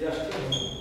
Ja, stimmt.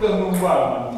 Então não guarda.